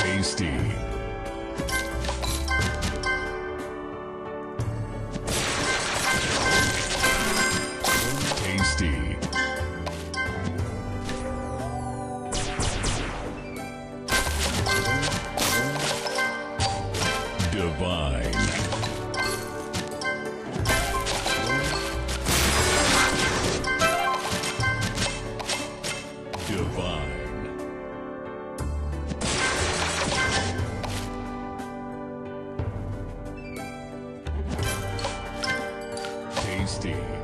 Tasty. Tasty. Divine. Dynasty.